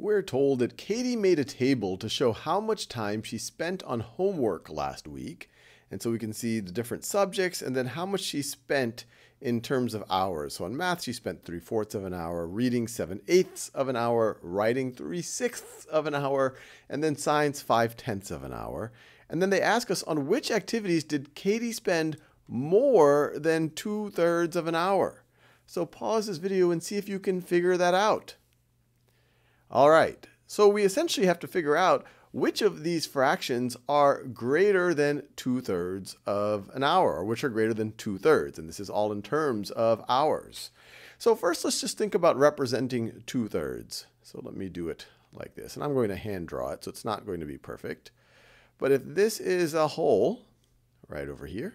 We're told that Katie made a table to show how much time she spent on homework last week. And so we can see the different subjects and then how much she spent in terms of hours. So on math, she spent three fourths of an hour, reading seven eighths of an hour, writing three sixths of an hour, and then science five tenths of an hour. And then they ask us on which activities did Katie spend more than two thirds of an hour? So pause this video and see if you can figure that out. All right, so we essentially have to figure out which of these fractions are greater than 2 thirds of an hour, or which are greater than 2 thirds. And this is all in terms of hours. So first, let's just think about representing 2 thirds. So let me do it like this. And I'm going to hand draw it, so it's not going to be perfect. But if this is a whole, right over here,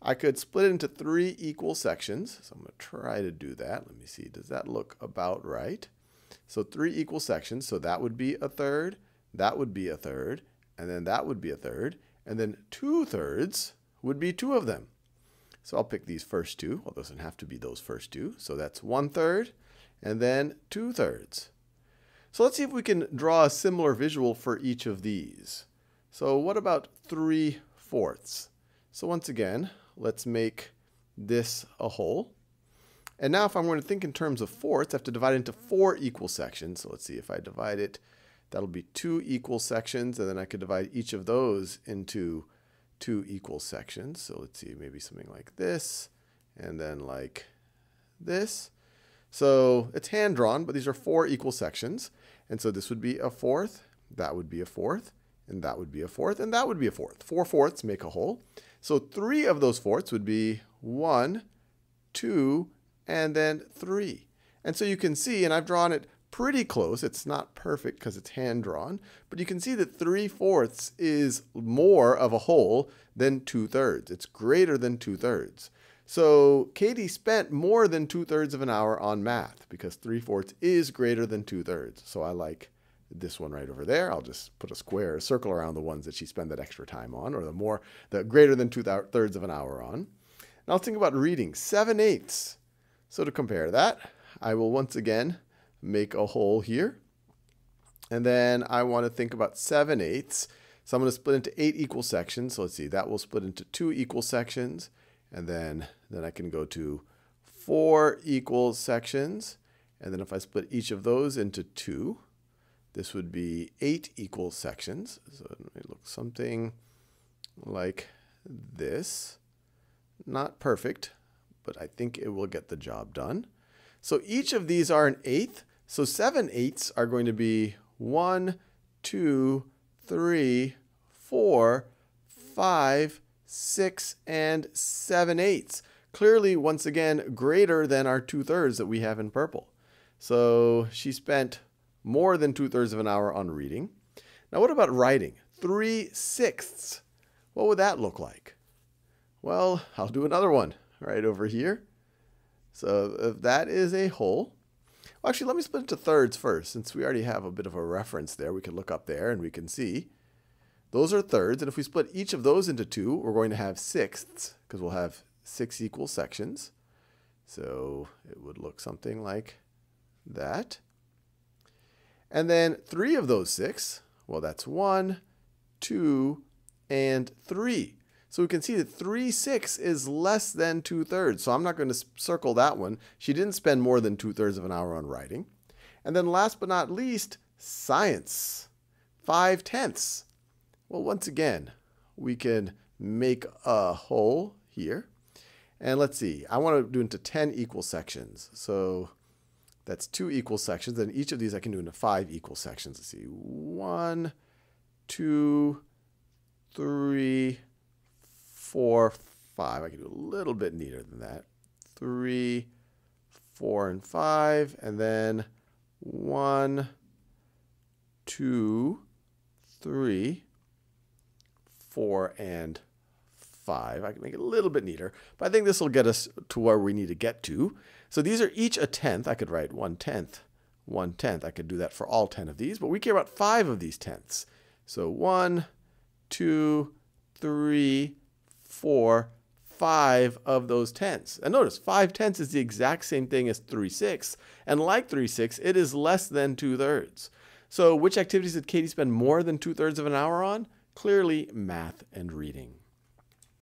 I could split it into three equal sections. So I'm going to try to do that. Let me see, does that look about right? So three equal sections. So that would be a third, that would be a third, and then that would be a third, and then two thirds would be two of them. So I'll pick these first two. Well, it doesn't have to be those first two. So that's one third, and then two thirds. So let's see if we can draw a similar visual for each of these. So what about three fourths? So once again, let's make this a whole. And now if I'm going to think in terms of fourths, I have to divide it into four equal sections. So let's see, if I divide it, that'll be two equal sections, and then I could divide each of those into two equal sections. So let's see, maybe something like this, and then like this. So it's hand drawn, but these are four equal sections. And so this would be a fourth, that would be a fourth, and that would be a fourth, and that would be a fourth. Four fourths make a whole. So three of those fourths would be one, two, and then 3. And so you can see, and I've drawn it pretty close. It's not perfect because it's hand drawn, but you can see that 3 fourths is more of a whole than 2 thirds. It's greater than 2 thirds. So Katie spent more than 2 thirds of an hour on math because 3 fourths is greater than 2 thirds. So I like this one right over there. I'll just put a square, a circle around the ones that she spent that extra time on, or the more, the greater than 2 thirds of an hour on. Now let's think about reading. 7 eighths so to compare that, I will once again make a hole here. And then I want to think about 7 eighths. So I'm going to split into 8 equal sections. So let's see, that will split into 2 equal sections. And then, then I can go to 4 equal sections. And then if I split each of those into 2, this would be 8 equal sections. So it looks something like this. Not perfect, but I think it will get the job done. So each of these are an eighth. So seven eighths are going to be one, two, three, four, five, six, and seven eighths. Clearly, once again, greater than our two thirds that we have in purple. So she spent more than two thirds of an hour on reading. Now, what about writing? Three sixths. What would that look like? Well, I'll do another one right over here. So if that is a whole, well, actually, let me split it to thirds first, since we already have a bit of a reference there. We can look up there and we can see those are thirds. And if we split each of those into two, we're going to have sixths, because we'll have six equal sections. So it would look something like that. And then three of those six, well, that's one, two, and three. So we can see that 3 6 is less than 2 thirds. So I'm not going to circle that one. She didn't spend more than 2 thirds of an hour on writing. And then last but not least, science. 5 tenths. Well, once again, we can make a whole here. And let's see, I want to do into 10 equal sections. So that's two equal sections. And each of these I can do into five equal sections. Let's see, one, two, three, four, five. I can do a little bit neater than that. Three, four, and five. And then one, two, three, four, and five. I can make it a little bit neater, but I think this will get us to where we need to get to. So these are each a tenth. I could write one tenth, one tenth. I could do that for all 10 of these, but we care about five of these tenths. So one, two, three, four, five of those tenths. And notice, five tenths is the exact same thing as three sixths. And like three sixths, it is less than two thirds. So which activities did Katie spend more than two thirds of an hour on? Clearly, math and reading.